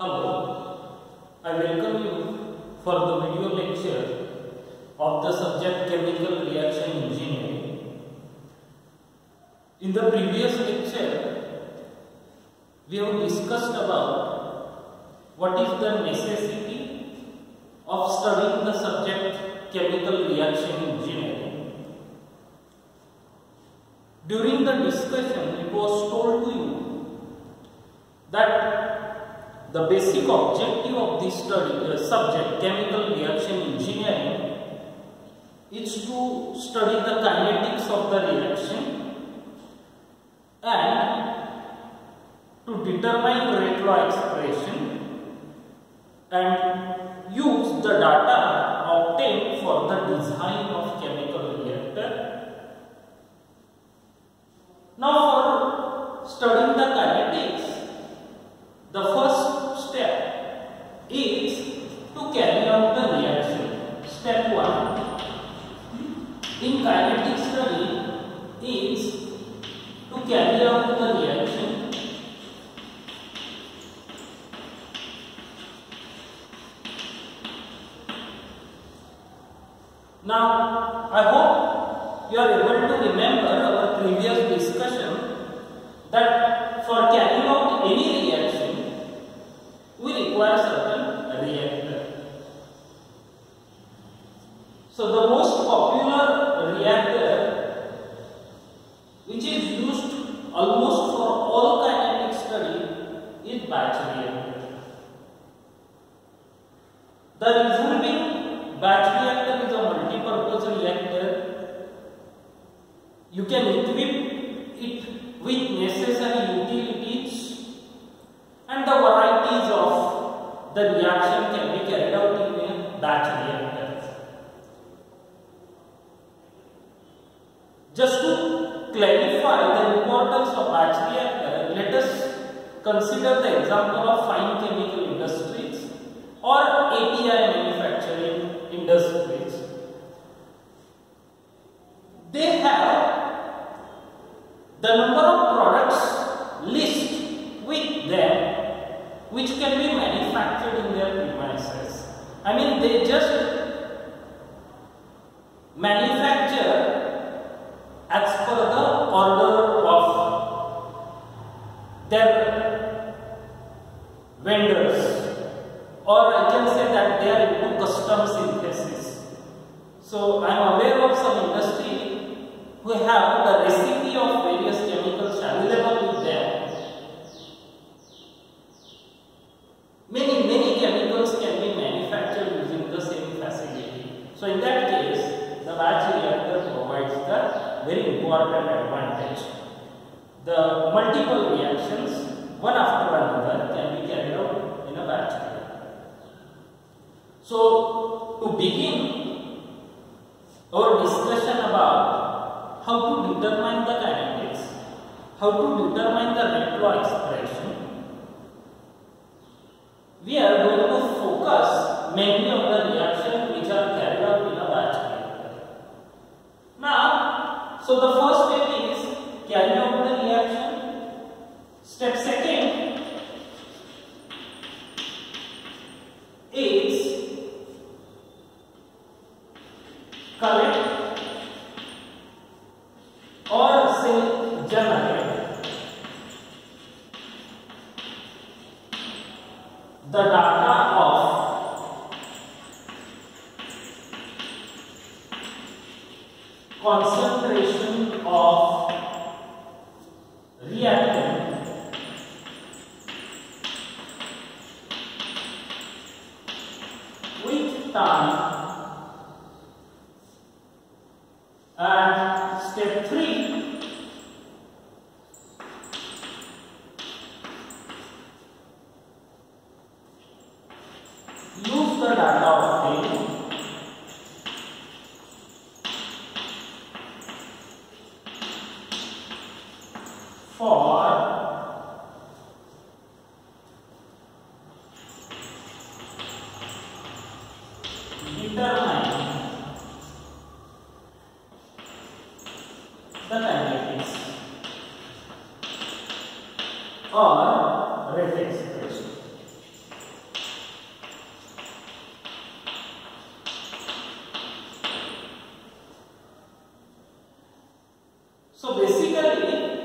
Hello, I welcome you for the video lecture of the subject Chemical Reaction Engineering. In the previous lecture, we have discussed about what is the necessity of studying the subject Chemical Reaction Engineering. During the discussion, it was told to you that the basic objective of this study uh, subject chemical reaction engineering is to study the kinetics of the reaction and to determine rate law expression and use the data obtained for the design of chemical reactor. Now for studying the kinetics the first step is to carry out the reaction. Step 1 in kinetic study is to carry out the reaction Now, I hope you are able to remember our previous discussion that for carrying out any reaction, we require certain reactor. So the most popular reactor which is used almost for all kinetic study is batch reactor. The reason being batch reactor is a multi-purpose reactor. You can equip it with necessary utilities and the varieties of the reaction can be carried out in a batch reactor. Just to clarify the importance of batch reactor, let us consider the example of fine chemical industries or API manufacturing industries. They the number of products list with them which can be manufactured in their premises. I mean they just manufacture as per the order of their vendors or I can say that they are into custom synthesis. So I am aware of some industry who have the recipe of various chemicals available with them. Many, many chemicals can be manufactured using the same facility. So in that case, the batch reactor provides the very important advantage. The multiple reactions, one after another, can be carried out in a batch reactor. So to begin our discussion about how to determine the kinetics, how to determine the law expression, we are going to focus mainly on the reaction which are carried out in a batch reactor. Now, so the first step is carrying out the reaction. Step second is collect or say generate the data of concentration of reactant with time and step 3 use the data obtained for determine or reflex equation. So basically,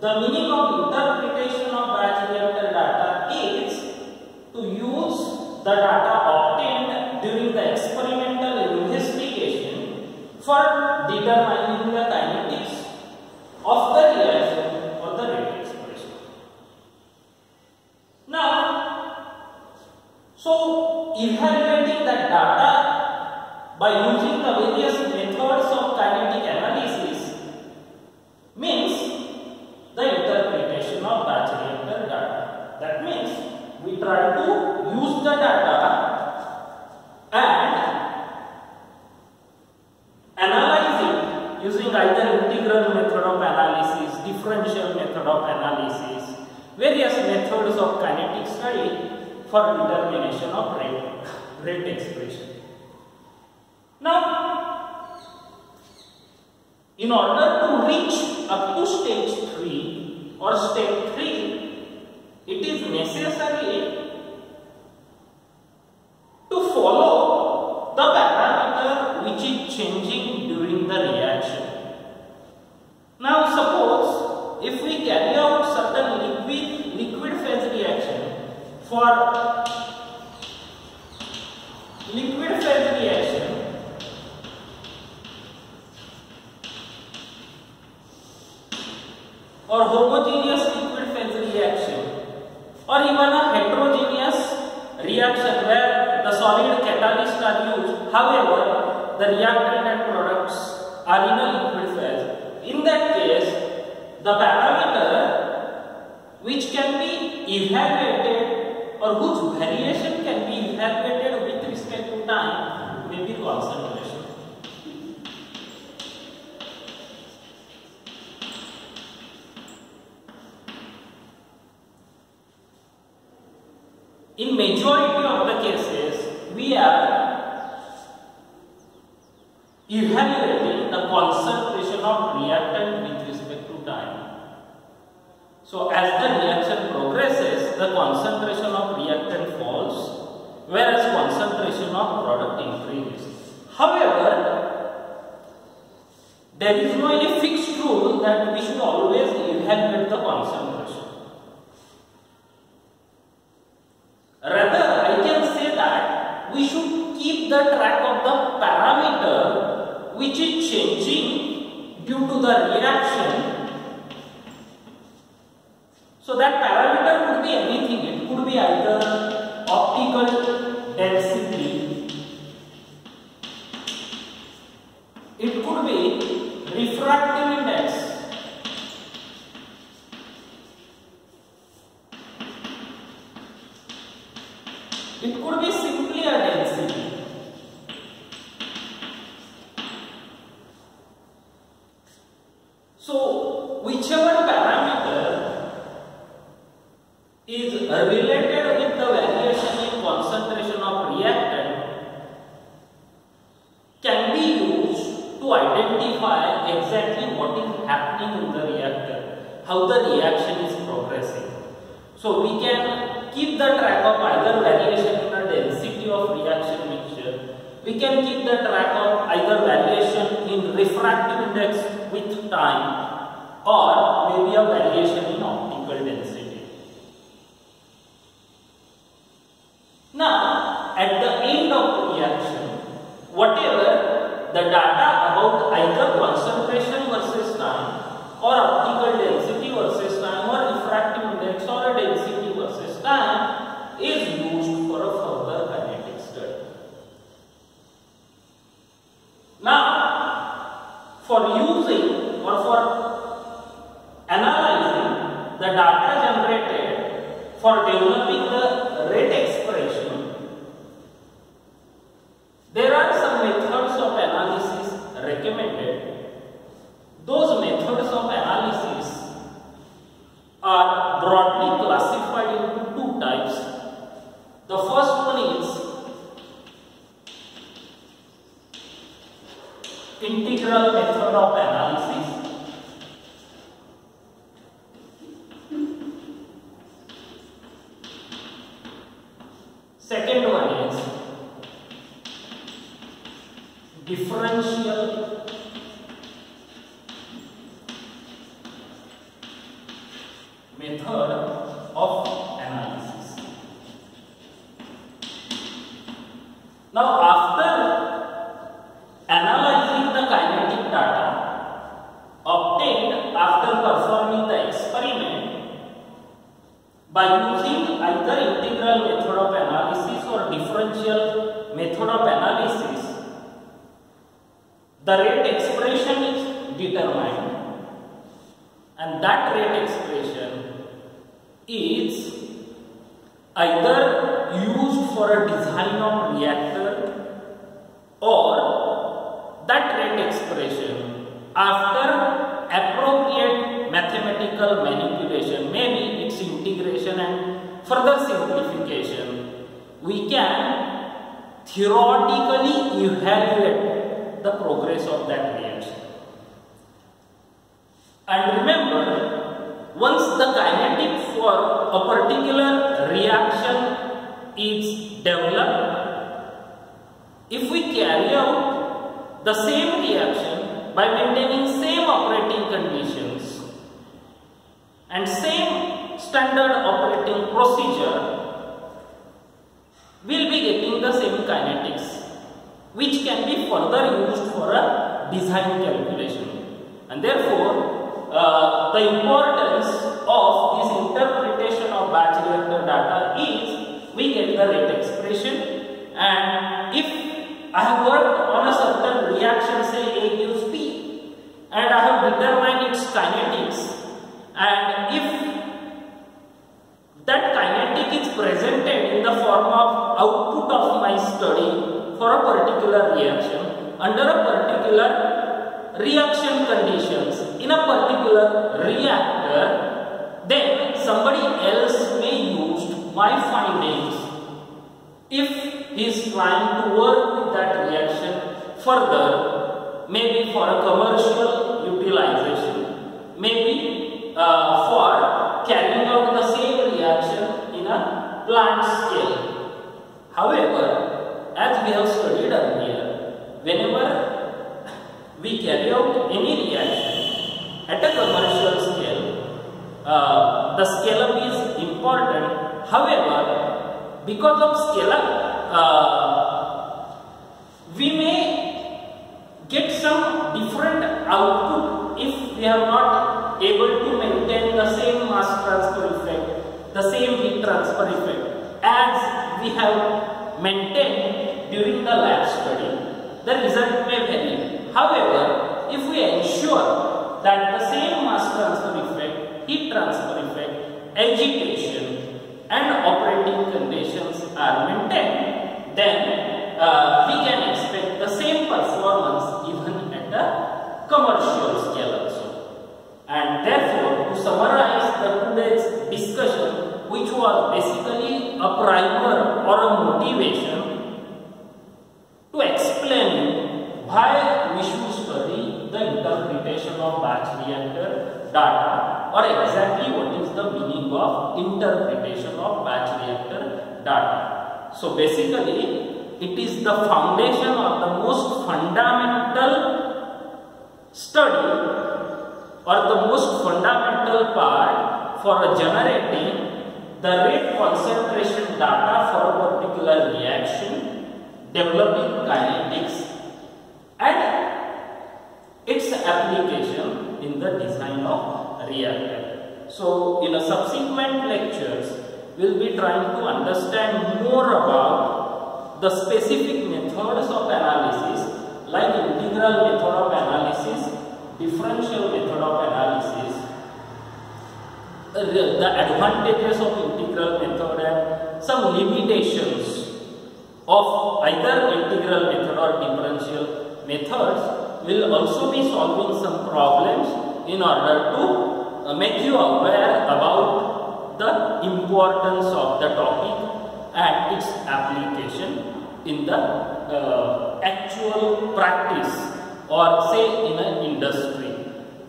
the meaning of interpretation of batch reactor data is to use the data obtained during the experimental investigation for determining of analysis, various methods of kinetic study for determination of rate, rate expression. Now, in order to reach up to stage 3 or step 3, it is necessary to follow the parameter which is changing during the reaction. Now suppose if we carry out certain liquid liquid phase reaction for liquid phase reaction or homogeneous liquid phase reaction or even a heterogeneous reaction where the solid catalysts are used. However, the reactant and products are in a liquid phase. In that case, the parameter which can be evaluated or whose variation can be evaluated with respect to time may be concentration. In majority of the cases, we are evaluating the concentration of reactant with respect to time. So as the reaction progresses, the concentration of reactant falls, whereas concentration of product increases. However, there is no any fixed rule that we should always evaluate the concentration. Rather, I can say that we should keep the track of the parameter which is changing due to the reaction. So that parameter could be anything. It could be either optical density, it could be refractive index, It could be simply a density. So, whichever parameter is related with the variation in concentration of reactant can be used to identify exactly what is happening in the reactor, how the reaction is progressing. So, we can keep the track of either variation in the density of reaction mixture. We can keep the track of either variation in refractive index with time or maybe a variation in optical density. Now, at the end of the reaction, whatever the data about either concentration versus time or optical density versus time or refractive index or a density versus time is used for a further kinetic study. Now, for using or for analyzing the data generated for developing the rate expression, there are some methods of analysis recommended. Those methods of analysis are broadly classified of analysis. Second one is differential method either used for a design of reactor or that rate expression after appropriate mathematical manipulation, maybe its integration and further simplification, we can theoretically evaluate the progress of that reaction. And remember, once the kinetic for a particular reaction is developed, if we carry out the same reaction by maintaining same operating conditions and same standard operating procedure, we will be getting the same kinetics which can be further used for a design calculation. And therefore, uh, the importance of this interpretation of batch reactor data rate expression. And if I have worked on a certain reaction say A gives B and I have determined its kinetics and if that kinetic is presented in the form of output of my study for a particular reaction under a particular reaction conditions in a particular reactor, then somebody else may use my findings if he is trying to work with that reaction further, maybe for a commercial utilization, maybe uh, for carrying out the same reaction in a plant scale. However, as we have studied earlier, whenever we carry out any reaction at a commercial scale, uh, the scale up is important. However, because of scale up, uh, we may get some different output if we are not able to maintain the same mass transfer effect, the same heat transfer effect as we have maintained during the lab study. The result may vary. However, if we ensure that the same mass transfer effect, heat transfer effect, agitation and operating conditions are maintained, then uh, we can expect the same performance even at the commercial scale also. And therefore, to summarize the today's discussion, which was basically a primer or a motivation to explain why we should study the interpretation of batch reactor data or exactly what is the meaning of interpretation of batch reactor data. So basically it is the foundation or the most fundamental study or the most fundamental part for generating the rate concentration data for a particular reaction, developing kinetics and its application in the design of So, in a subsequent lectures, we will be trying to understand more about the specific methods of analysis like integral method of analysis, differential method of analysis, the advantages of integral method and some limitations of either integral method or differential methods. Will also be solving some problems in order to uh, make you aware about the importance of the topic and its application in the uh, actual practice or say in an industry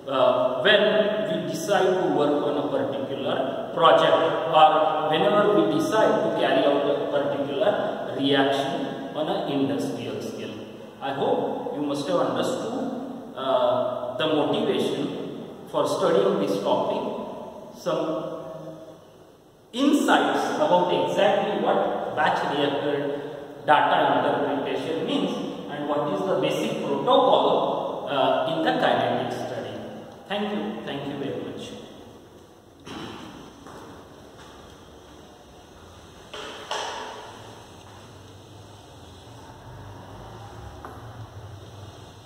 uh, when we decide to work on a particular project or whenever we decide to carry out a particular reaction on an industrial scale. I hope you must have understood uh, the motivation for studying this topic. Some insights about exactly what batch reactor data interpretation means and what is the basic protocol uh, in the kinetic study. Thank you. Thank you very much.